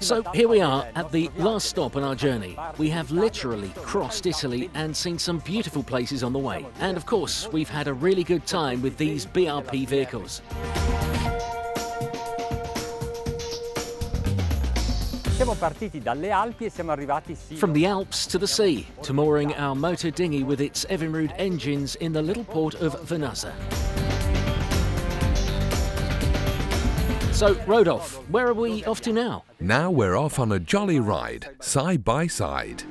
So here we are at the last stop on our journey. We have literally crossed Italy and seen some beautiful places on the way. And of course, we've had a really good time with these BRP vehicles. From the Alps to the sea, to mooring our motor dinghy with its Evinrude engines in the little port of Vernazza. So, Rodolphe, where are we off to now? Now we're off on a jolly ride, side by side.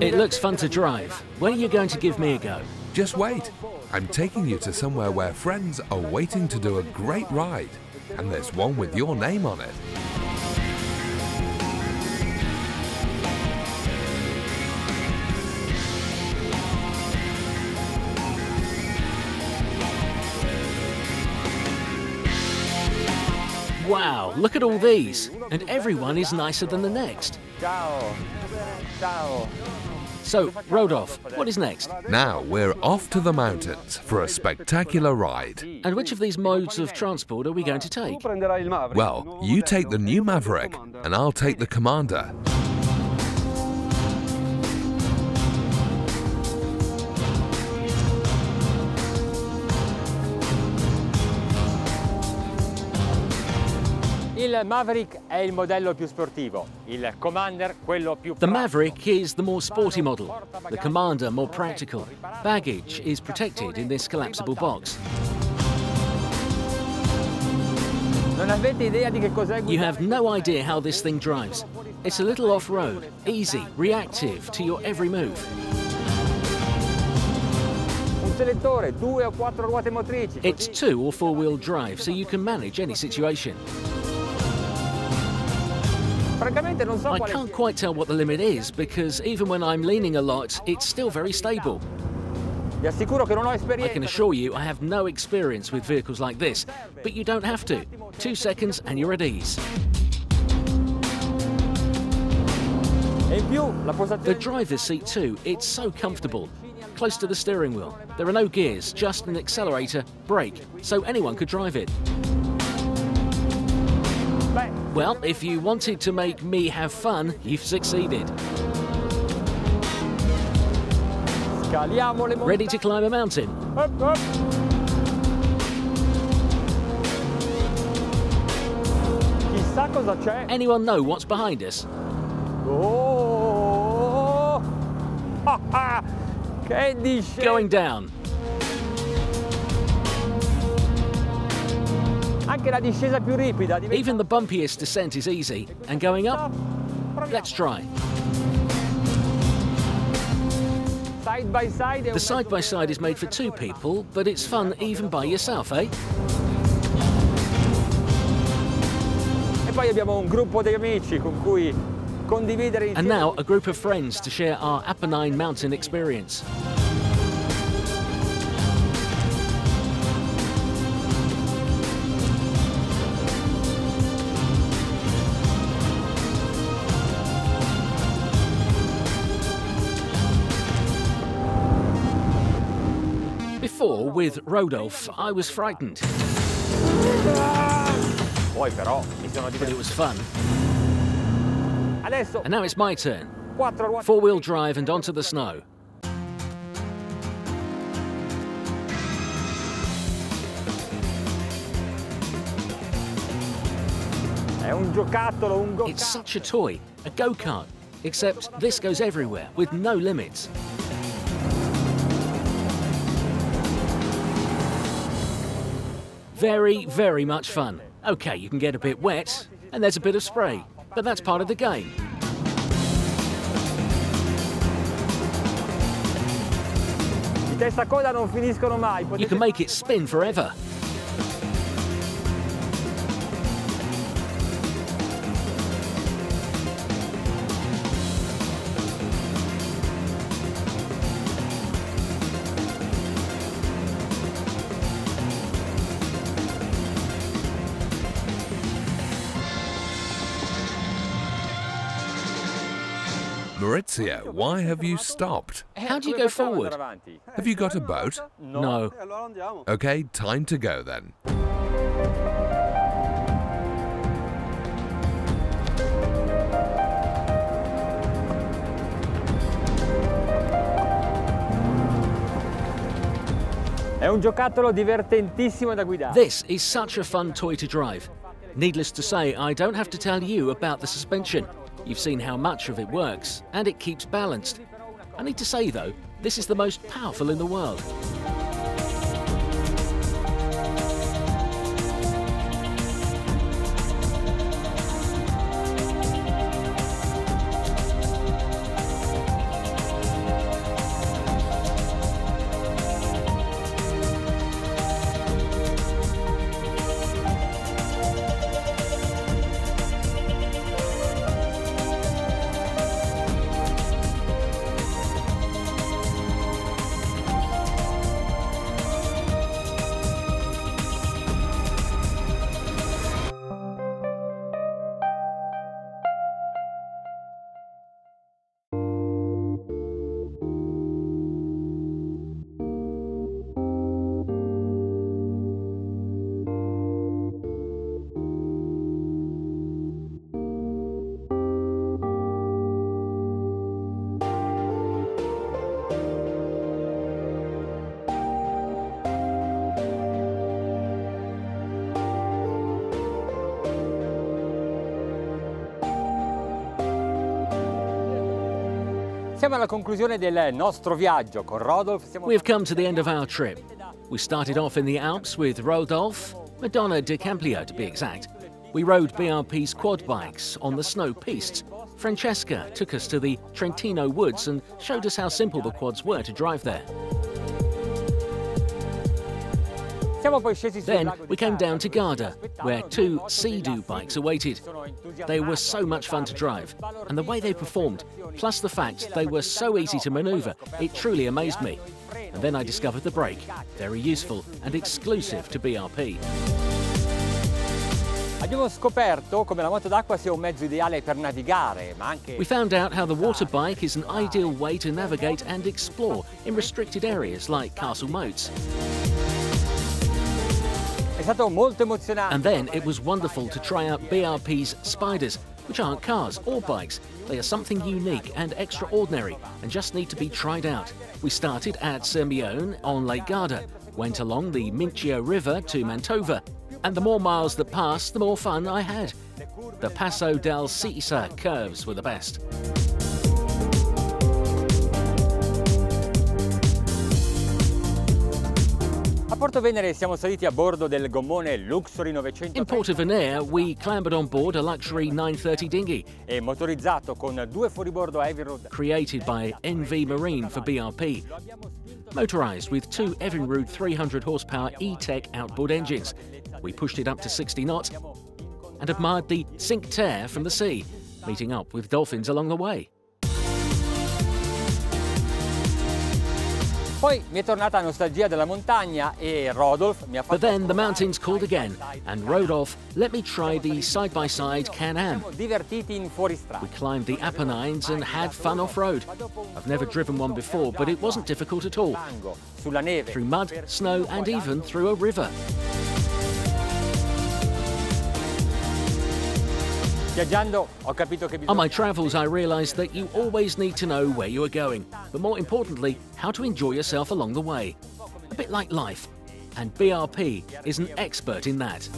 It looks fun to drive. When are you going to give me a go? Just wait. I'm taking you to somewhere where friends are waiting to do a great ride. And there's one with your name on it. Wow, look at all these. And everyone is nicer than the next. Ciao. Ciao. So, Rodolphe, what is next? Now we're off to the mountains for a spectacular ride. And which of these modes of transport are we going to take? Well, you take the new Maverick, and I'll take the Commander. Il Maverick è il modello più sportivo, il Commander quello più The Maverick is the more sporty model, the Commander more practical. Baggage is protected in this collapsible box. Non avete idea di che cos'è You have no idea how this thing drives. It's a little off-road, easy, reactive to your every move. Un selettore, due o quattro ruote motrici. It's two or four-wheel drive, so you can manage any situation. Francamente non so I can't quite tell what the limit is because even when I'm leaning a lot, it's still very stable. Vi assicuro che non ho I can assure you I have no experience with vehicles like this, but you don't have to. Two seconds and you're at ease. In più la The driver's seat too, it's so comfortable. Close to the steering wheel. There are no gears, just an accelerator, brake, so anyone could drive it. Well, if you wanted to make me have fun, you've succeeded. scaliamo le montagne. Ready to climb a mountain? Hop, hop. Chissà cosa c'è. Anyone know what's behind us? Oh! Going down. Even the bumpiest descent is easy, and going up, let's try. side by side. The side by side is made for two people, but it's fun even by yourself, eh? E poi abbiamo un gruppo di amici con cui condividere And now a group of friends to share our Apennine mountain experience. Before, with Rodolphe, I was frightened, Poi però mi sono but it was fun. And now it's my turn. Four wheel drive and onto the snow. È un giocattolo, un go It's such a toy, a go kart, except this goes everywhere with no limits. Very, very much fun. Okay, you can get a bit wet, and there's a bit of spray, but that's part of the game. I testa coda non finiscono mai. You can make it spin forever. Maurizio, why have you stopped? How do you go forward? Have you got a boat? No. Okay, time to go then. È un giocattolo divertentissimo da guidare. This is such a fun toy to drive. Needless to say, I don't have to tell you about the suspension. You've seen how much of it works, and it keeps balanced. I need to say though, this is the most powerful in the world. Have come to the end of our trip. We started off in the Alps with Rodolphe, Madonna de Campiglio to be exact. We rode BRP's quad bikes on the snow pistes. Francesca took us to the Trentino woods and showed us how simple the quads were to drive there. Then we came down to Garda, where two Sea-Doo bikes awaited. They were so much fun to drive, and the way they performed, plus the fact they were so easy to maneuver, it truly amazed me. And then I discovered the brake, very useful and exclusive to BRP. Abbiamo scoperto come la moto d'acqua sia un mezzo ideale per navigare, ma anche We found out how the water bike is an ideal way to navigate and explore in restricted areas like Castle Moats. And then it was wonderful to try out BRP's Spiders, which aren't cars or bikes. They are something unique and extraordinary and just need to be tried out. We started at Sirmione on Lake Garda, went along the Mincio River to Mantova, and the more miles that passed, the more fun I had. The Passo del Cisa curves were the best. In Porto Venere, we clambered on board a luxury 930 dinghy e motorizzato con due fuoribordo Evinrude. created by NV Marine for BRP. Motorized with two Evinrude 300 horsepower E-Tech outboard engines. We pushed it up to 60 knots and admired the Cinque Terre from the sea, meeting up with dolphins along the way. But then the mountains called again and rode off, let me try the side-by-side Can-Am. Divertiti in fuoristrada. We climbed the Apennines and had fun off-road. I've never driven one before, but it wasn't difficult at all. Sulla neve. Through mud, snow and even through a river. On my travels, I realized that you always need to know where you are going, but more importantly, how to enjoy yourself along the way. A bit like life, and BRP is an expert in that.